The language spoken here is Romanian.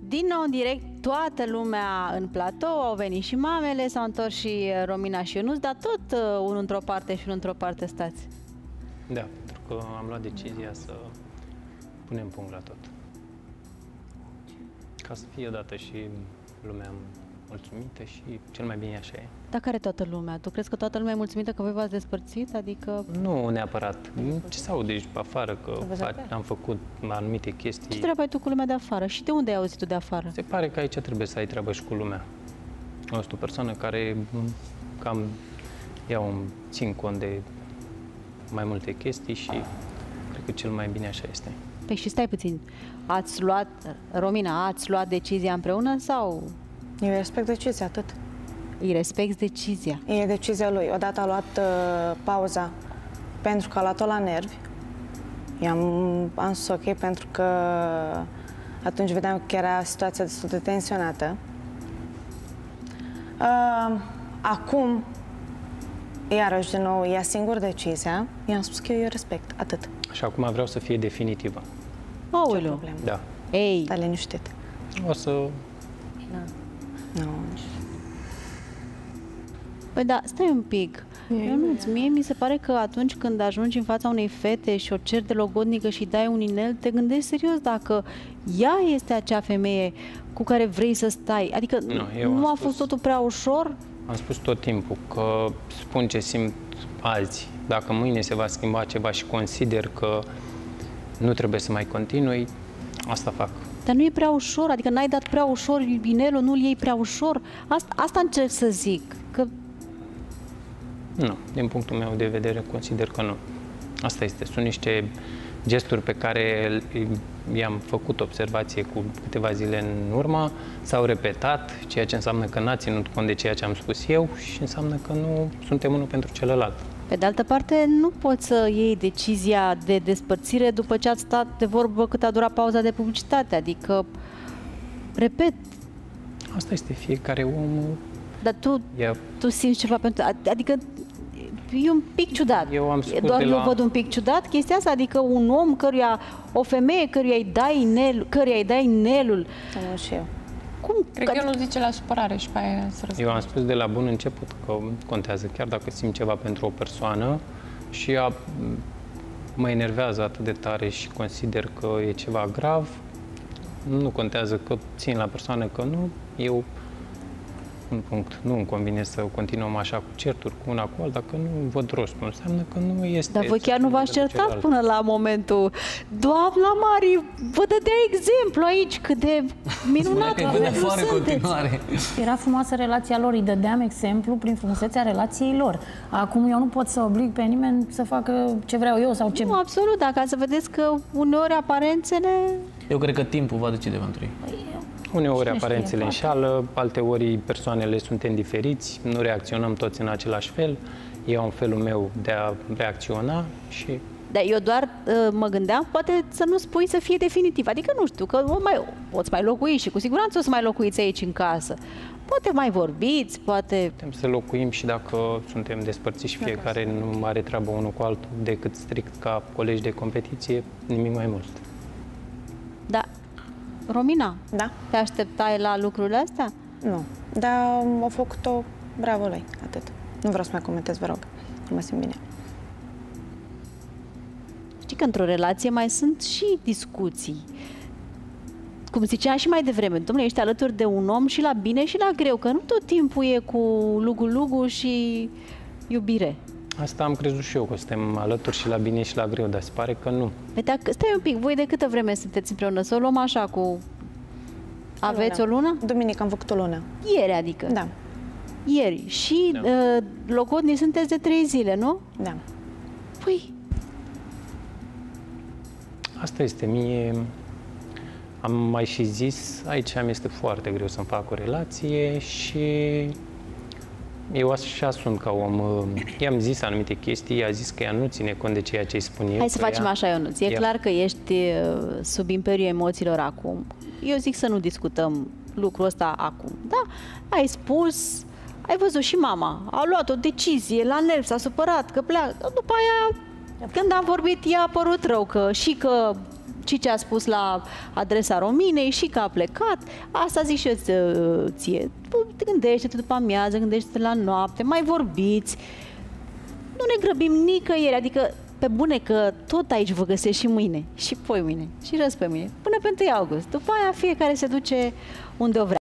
Din nou în direct, toată lumea în platou, au venit și mamele, s-au întors și uh, Romina și Ionuț, dar tot uh, unul într-o parte și unul într-o parte stați. Da, pentru că am luat decizia să punem punct la tot. Ca să fie dată și lumea mulțumită și cel mai bine așa e. Dar care toată lumea? Tu crezi că toată lumea e mulțumită că voi v-ați despărțit? Adică Nu neapărat. Ce s aude aici pe afară că văzut fa- pe- am făcut anumite ce chestii. treabă ai tu cu lumea de afară? Și de unde ai auzit tu de afară? Se pare că aici trebuie să ai treabă și cu lumea. Eu sunt o persoană care m, cam iau, un- țin cont de mai multe chestii și cred că cel mai bine așa este. Păi și stai puțin, ați luat, Romina, ați luat decizia împreună sau Eu respect decizia, atât. îi respecti decizia? E decizia lui. Odată a luat uh, pauza pentru că a luat-o la nervi. I-am am spus ok pentru că atunci vedeam că era situația destul de tensionată. Uh, acum, iarăși din nou, ia singur decizia. I-am spus că eu, eu respect, atât. Și acum vreau să fie definitivă. Ce Aoleu, problemă. Da. ei, Stai liniștit. O să Nu. Păi da, stai un pic. Eu nu, mie mi se pare că atunci când ajungi în fața unei fete și o cer de logodnică și dai un inel, te gândești serios dacă ea este acea femeie cu care vrei să stai. Adică Nu, nu, eu am nu a spus- fost totul prea ușor? Am spus tot timpul că spun ce simt azi. Dacă mâine se va schimba ceva și consider că nu trebuie să mai continui, asta fac. Dar nu e prea ușor, adică n-ai dat prea ușor inelul, nu-l iei prea ușor. Asta, asta încerc să zic, că Nu, din punctul meu de vedere consider că nu. Asta este, sunt niște gesturi pe care i-am făcut observație cu câteva zile în urmă, s-au repetat, ceea ce înseamnă că n-a ținut cont de ceea ce am spus eu și înseamnă că nu suntem unul pentru celălalt. Pe de altă parte, nu poți să iei decizia de despărțire după ce ați stat de vorbă cât a durat pauza de publicitate. Adică, repet, Asta este, fiecare om dar tu, ia tu simți ceva pentru... Adică, e un pic ciudat. Eu am spus Doar de eu la- văd un pic ciudat chestia asta, adică un om căruia, o femeie căruia îi dai inel, căruia îi dai inelul, Nu și eu. Cum? Cred că eu nu zice la supărare și pe aia să răspund. Eu am spus de la bun început că contează chiar dacă simt ceva pentru o persoană și ea m, mă enervează atât de tare și consider că e ceva grav, nu contează că țin la persoană că nu, eu un punct, nu îmi convine să continuăm așa cu certuri cu una cu alta, că nu văd rostul. Înseamnă că nu este... Dar voi să chiar nu fim v-ați unul certat pentru până la momentul. Doamna Mari, vă dădea exemplu aici cât de minunat Spunea că e de nu afară în sunteți. continuare. Era frumoasă relația lor, îi dădeam exemplu prin frumusețea relației lor. Acum eu nu pot să oblig pe nimeni să facă ce vreau eu sau ce... Nu, absolut, dar ca să vedeți că uneori aparențele... Eu cred că timpul va decide pentru ei. Uneori Cine știe, aparențele poate. înșală, alte ori persoanele suntem diferiți, nu reacționăm toți în același fel. Eu am felul meu de a reacționa și Dar eu doar uh, mă gândeam, poate să nu spui să fie definitiv. Adică nu știu, că o mai, poți mai locui și cu siguranță o să mai locuiți aici în casă. Poate mai vorbiți, poate... putem să locuim și dacă suntem despărțiți și fiecare nu are treabă unul cu altul decât strict ca colegi de competiție, nimic mai mult. Da. Romina, Da? te așteptai la lucrurile astea? Nu. Dar au făcut-o bravo lui, atât. Nu vreau să mai comentez, vă rog. Nu mă simt bine. Știi că într-o relație mai sunt și discuții. Cum ziceam și mai devreme, domnule, ești alături de un om și la bine și la greu, că nu tot timpul e cu lugu-lugu și iubire. Asta am crezut și eu, că suntem alături și la bine și la greu, dar se pare că nu. Păi dacă, stai un pic, voi de câtă vreme sunteți împreună? Să o luăm așa cu... Aveți o lună? Duminică am făcut o lună. Ieri, adică. Da, Ieri. Și Da. uh, logodni sunteți de trei zile, nu? da. Păi, Asta este mie, am mai și zis, aici mi este foarte greu să-mi fac o relație și eu așa sunt ca om. I-am zis anumite chestii, i-a zis că ea nu ține cont de ceea ce îi spun eu. hai să că facem ea- așa, Ionuț. E Ia. clar că ești uh, sub imperiul emoțiilor acum. Eu zic să nu discutăm lucrul ăsta acum. Da, ai spus, ai văzut și mama. A luat o decizie, la nervi, s-a supărat că pleacă. După aia, când am vorbit, i-a părut rău că și că și ce a spus la adresa Rominei și că a plecat, asta zic și eu ți- ție. Tu Gândește-te după amiază, gândește-te la noapte, mai vorbiți. Nu ne grăbim nicăieri, adică pe bune că tot aici vă găsești și mâine, și poi mâine, și răs pe mâine, până pe 1 august. După aia fiecare se duce unde o vrea.